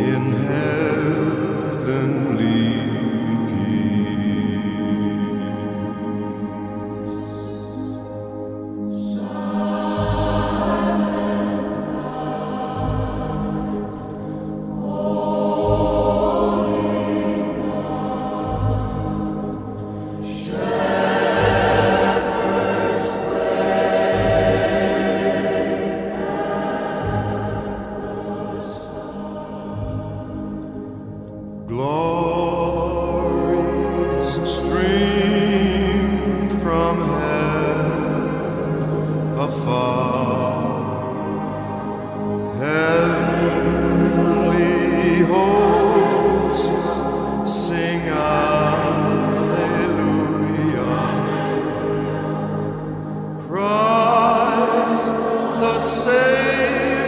in heaven. Glories stream from heaven afar. Heavenly hosts sing Alleluia. Christ the Savior.